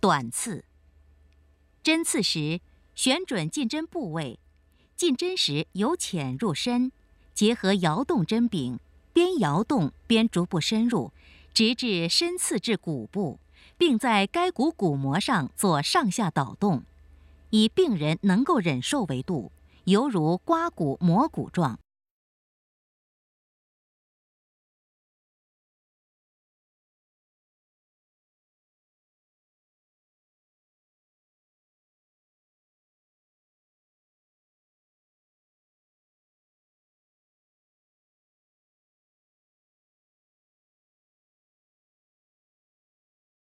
短刺。针刺时，选准进针部位，进针时由浅入深，结合摇动针柄，边摇动边逐步深入，直至深刺至骨部，并在该骨骨膜上做上下导动，以病人能够忍受为度，犹如刮骨磨骨状。